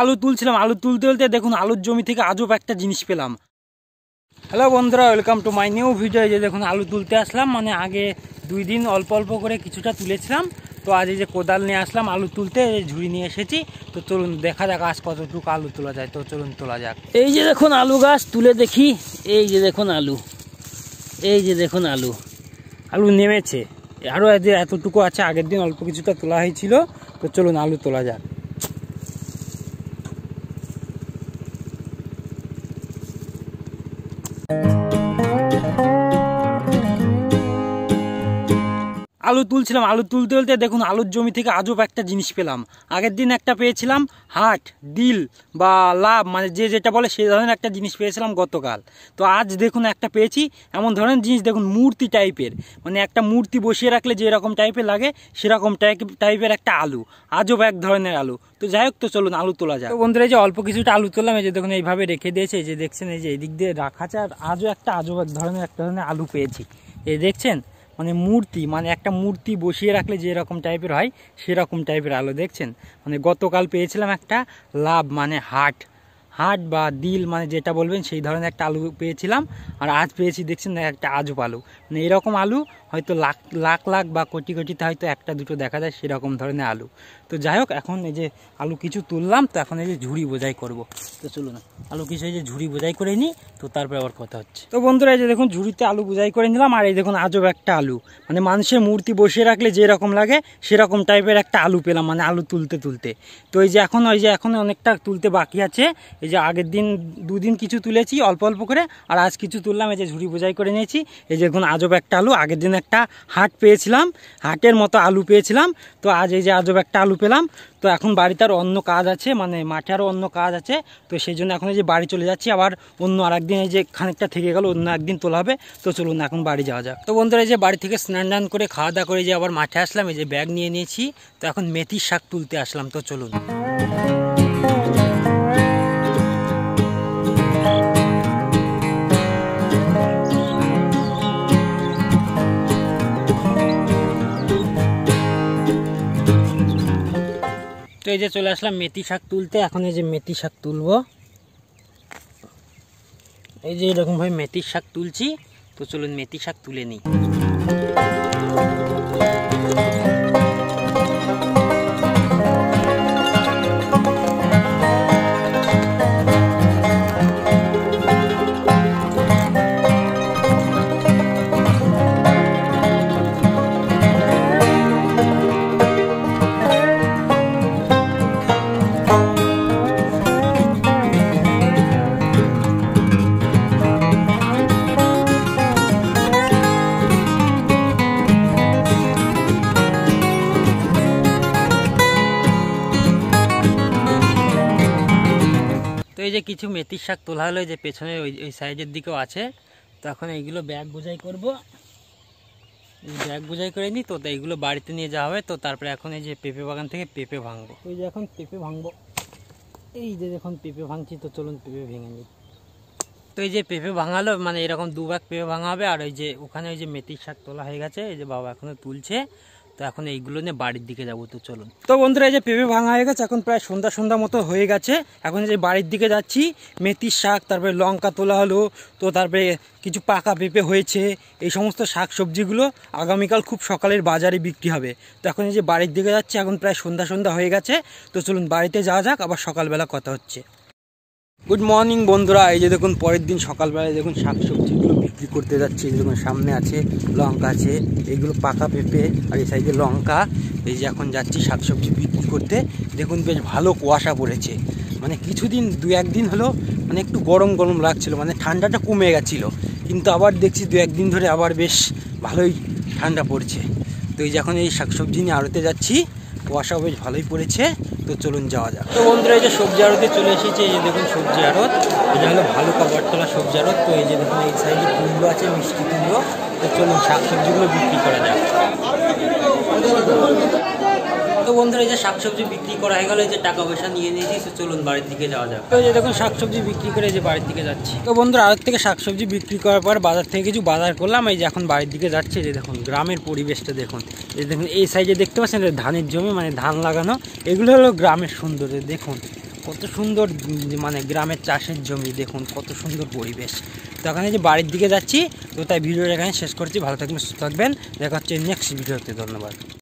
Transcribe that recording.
আলু তুলছিলাম, আলু তুলতে তুলতে দেখুন আলুর জমি থেকে আজব একটা জিনিস পেলাম। হ্যালো বন্ধুরা welcome to my new video যে দেখুন, আলু তুলতে আসলাম মানে আগে দুই দিন অল্প অল্প করে কিছুটা তুলেছিলাম। তো আজ এই যে কোদাল নিয়ে আসলাম আলু তুলতে ঝুড়ি নিয়ে এসেছি। তো চলুন দেখা যাক আজ কতটুকু আলু তোলা যায়। তো চলুন তোলা যাক। এই যে দেখুন আলু গাছ, তুলে দেখি। এই যে দেখুন আলু। এই যে দেখুন আলু। আলু নেমেছে। আরও এতটুকু আছে, আগের দিন অল্প কিছুটা তোলা হয়েছিল। তো চলুন আলু তোলা যাক। আলু তুলছিলাম, আলু তুলতে তুলতে দেখুন আলুর জমি থেকে আজব একটা জিনিস পেলাম। আগের দিন একটা পেয়েছিলাম হাট, ডিল বা লাভ মানে যে যেটা বলে সেই ধরনের একটা জিনিস পেয়েছিলাম গতকাল। তো আজ দেখুন একটা পেয়েছি, এমন ধরনের জিনিস দেখুন মূর্তি টাইপের। মানে একটা মূর্তি বসিয়ে রাখলে যেরকম টাইপের লাগে, সেরকম টাইপ টাইপের একটা আলু। আজব এক ধরনের আলু। তো যাই হোক, তো চলুন আলু তোলা যায় বন্ধুরা যে অল্প কিছুটা আলু তুললাম, এই যে দেখুন এইভাবে রেখে দিয়েছে যে দেখছেন, এই যে এই দিক দিয়ে রাখা আছে আজও একটা আজব এক ধরনের এক ধরনের আলু পেয়েছি। এই দেখছেন মানে মূর্তি মানে একটা মূর্তি বসিয়ে রাখলে যেরকম টাইপের হয়, সেরকম টাইপের আলো, দেখছেন? মানে গতকাল পেয়েছিলাম একটা লাভ মানে হাট। হাট বা দিল মানে যেটা বলবেন, সেই ধরনের একটা আলু পেয়েছিলাম। আর আজ পেয়েছি, দেখছেন, একটা আজব আলু। মানে এরকম আলু, হয়তো লাখ লাখ লাখ বা কোটি কোটিতে হয়তো একটা, দুটো দেখা যায় সেরকম ধরনের আলু। তো যাই হোক, এখন এই যে আলু কিছু তুললাম, তো এখন এই যে ঝুড়ি বোঝাই করব। তো চলুন, আলু কিছু এই যে ঝুড়ি বোঝাই করে নিই, তো তারপরে আবার কথা হচ্ছে। তো বন্ধুরা, এই যে দেখুন, ঝুড়িতে আলু বোঝাই করে নিলাম, আর এই দেখুন, আজব একটা আলু। মানে মানুষের মূর্তি বসিয়ে রাখলে যেরকম লাগে, সেরকম টাইপের একটা আলু পেলাম মানে আলু তুলতে তুলতে। তো এই যে এখন ওই যে এখন অনেকটা তুলতে বাকি আছে এই যে আগের দিন দুদিন কিছু তুলেছি, অল্প অল্প করে, আর আজ কিছু তুললাম, এই যে ঝুড়ি বোঝাই করে নিয়েছি। এই যে এখন আজব একটা আলু, আগের দিন একটা হাট পেয়েছিলাম, হাটের মতো আলু পেয়েছিলাম, তো আজ এই যে আজব একটা আলু পেলাম। তো এখন বাড়িতে আর অন্য কাজ আছে মানে মাঠে আরও অন্য কাজ আছে, তো সেই জন্য এখন এই যে বাড়ি চলে যাচ্ছি, আবার অন্য আর একদিন এই যে খানিকটা থেকে গেল, অন্য একদিন তোলা হবে, তো চলুন এখন বাড়ি যাওয়া যাক। তো বন্ধুরা, এই যে বাড়ি থেকে স্নান টান করে, খাওয়া দাওয়া করে যে আবার মাঠে আসলাম, এই যে ব্যাগ নিয়ে নিয়েছি, তো এখন মেথির শাক তুলতে আসলাম, তো চলুন। তো এই যে চলে আসলাম মেথি শাক তুলতে। এখন এই যে মেথি শাক তুলব। এই যে এরকমভাবে মেথির শাক তুলছি। তো চলুন মেথি শাক তুলে নিই। তো এই যে কিছু মেথির শাক তোলা হলো যে পেছনে ওই ওই সাইজের দিকেও আছে। তো এখন এইগুলো ব্যাগ বোঝাই করব। ব্যাগ বোঝাই করে নিই তো এইগুলো বাড়িতে নিয়ে যাওয়া হবে। তো তারপরে এখন এই যে পেঁপে বাগান থেকে পেঁপে ভাঙবো। ওই যে এখন পেঁপে ভাঙবো। এই যে দেখুন পেঁপে ভাঙছি, তো চলুন পেঁপে ভেঙে নিই। তো এই যে পেঁপে ভাঙালো মানে এরকম দু ব্যাগ পেঁপে ভাঙা হবে। আর ওই যে ওখানে ওই যে মেথির শাক তোলা হয়ে গেছে, এই যে বাবা এখনও তুলছে। তো এখন এইগুলো নিয়ে বাড়ির দিকে যাব, তো চলুন। তো বন্ধুরা, এই যে পেঁপে ভাঙা হয়ে গেছে, এখন প্রায় সন্ধ্যা সন্ধ্যা মতো হয়ে গেছে। এখন যে বাড়ির দিকে যাচ্ছি, মেথির শাক, তারপরে লঙ্কা, তোলা হলো, তো তারপরে কিছু পাকা পেঁপে হয়েছে, এই সমস্ত শাক সবজিগুলো আগামীকাল খুব সকালের বাজারে বিক্রি হবে। তো এখন এই যে বাড়ির দিকে যাচ্ছি, এখন প্রায় সন্ধ্যা সন্ধ্যা হয়ে গেছে, তো চলুন বাড়িতে যাওয়া যাক, আবার সকালবেলা কথা হচ্ছে। গুড মর্নিং বন্ধুরা। এই যে দেখুন, পরের দিন সকালবেলায় দেখুন শাক সবজিগুলো বিক্রি করতে যাচ্ছে। এই দেখুন, সামনে আছে, লঙ্কা আছে এইগুলো পাকা পেঁপে, আর এই সাইডে লঙ্কা। এই যে এখন যাচ্ছি শাক সবজি বিক্রি করতে। দেখুন, বেশ ভালো কুয়াশা পড়েছে। মানে কিছুদিন, দু একদিন হলো মানে একটু গরম গরম লাগছিল মানে ঠান্ডাটা কমে গেছিল। কিন্তু আবার দেখছি, দু একদিন ধরে আবার বেশ ভালোই ঠান্ডা পড়ছে। তো এই যে এখন এই শাক সবজি নিয়ে আড়তে যাচ্ছি। কুয়াশাও বেশ ভালোই পড়েছে। তো চলুন যাওয়া যাক। তো বন্ধুরা, এই যে সবজি আড়তে চলে এসেছে। এই যে দেখুন সবজি আড়ত। এটা হলো ভালো কাবারতলা সবজি আড়ত। তো এই যে দেখুন, এই সাইডে কুমড়ো আছে, মিষ্টি কুমড়ো। তো চলুন শাক সবজিগুলো বিক্রি করা যাক। বন্ধুরা এই যে শাকসবজি বিক্রি করা হয়ে গেল এই যে টাকা পয়সা নিয়ে নিয়েছি চলুন বাড়ির দিকে যাওয়া যাক তো দেখুন শাকসবজি বিক্রি করে যে বাড়ির দিকে যাচ্ছি তো বন্ধুরা আড়ত থেকে শাকসবজি বিক্রি করার পর বাজার থেকে কিছু বাজার করলাম এই যে এখন বাড়ির দিকে যাচ্ছে যে দেখুন গ্রামের পরিবেশটা দেখুন এই দেখুন এই সাইডে দেখতে পাচ্ছেন ধানের জমি মানে ধান লাগানো এগুলো হলো গ্রামের সৌন্দর্য দেখুন কত সুন্দর মানে গ্রামের চাষের জমি দেখুন কত সুন্দর পরিবেশ তো এখানে যে বাড়ির দিকে যাচ্ছি তো তাই ভিডিওটা এখানে শেষ করছি ভালো থাকবেন সুস্থ থাকবেন দেখা হচ্ছে নেক্সট ভিডিওতে ধন্যবাদ